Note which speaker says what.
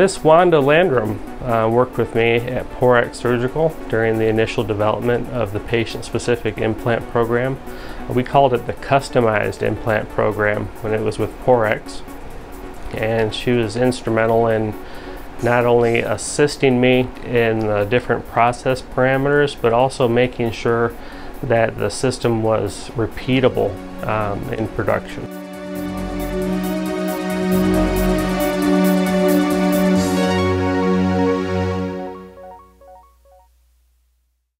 Speaker 1: Miss Wanda Landrum uh, worked with me at Porex Surgical during the initial development of the patient-specific implant program. We called it the customized implant program when it was with Porex, And she was instrumental in not only assisting me in the different process parameters, but also making sure that the system was repeatable um, in production.